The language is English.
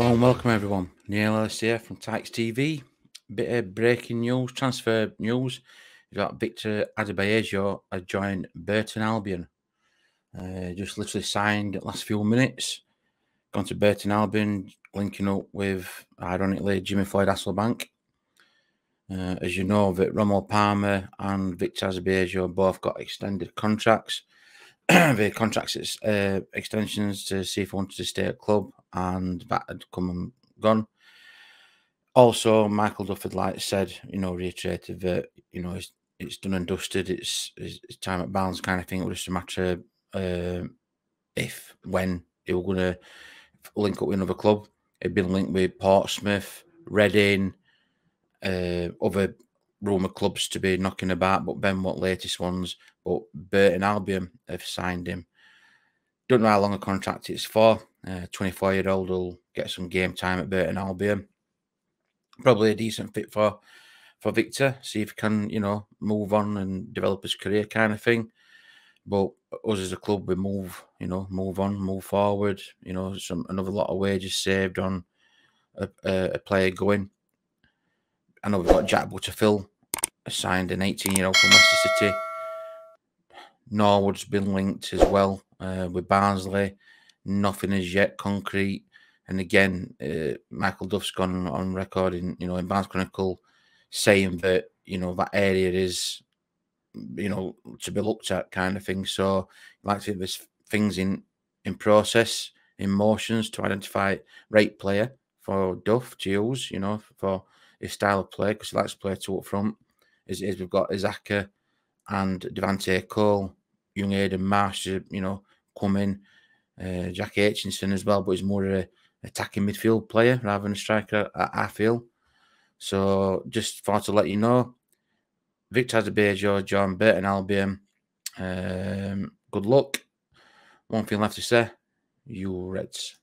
Hello and welcome everyone. Neil Ellis here from Tykes TV. Bit of breaking news, transfer news. You've got Victor Adeboyejo has joined Burton Albion. Uh, just literally signed last few minutes. Gone to Burton Albion, linking up with, ironically, Jimmy Floyd Hasselbaink. Uh, as you know, that Romal Palmer and Victor Adeboyejo both got extended contracts. the contracts uh, extensions to see if I wanted to stay at club, and that had come and gone. Also, Michael Dufford, like said, you know, reiterated that you know it's, it's done and dusted. It's, it's time at balance kind of thing. It was just a matter uh, if when he was going to link up with another club. It'd been linked with Portsmouth, Reading, uh, other rumour clubs to be knocking about, but Ben, what latest ones? But Burton Albion have signed him. Don't know how long a contract it's for. 24 uh, year old will get some game time at Burton Albion. Probably a decent fit for for Victor. See if he can, you know, move on and develop his career, kind of thing. But us as a club, we move, you know, move on, move forward. You know, some another lot of wages saved on a, a player going. I know we've got Jack Butterfield signed an 18 year old from Leicester City. Norwood's been linked as well uh, with Barnsley. Nothing is yet concrete. And again, uh, Michael Duff's gone on record in you know in Barnsley Chronicle saying that you know that area is you know to be looked at kind of thing. So like there's things in in process, in motions to identify right player for Duff to use. You know for his style of play because he likes to play two up front. Is, we've got Iseka and Devante Cole, young Aiden Marsh, you know, coming, uh, Jack Aitchison as well, but he's more of a attacking midfield player rather than a striker, I, feel. So just thought to let you know, Victor Adeboyejo, John Burton Albion, um, good luck. One thing left to say, you Reds.